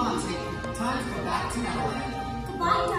Monty, time to go back to Neverland. Goodbye,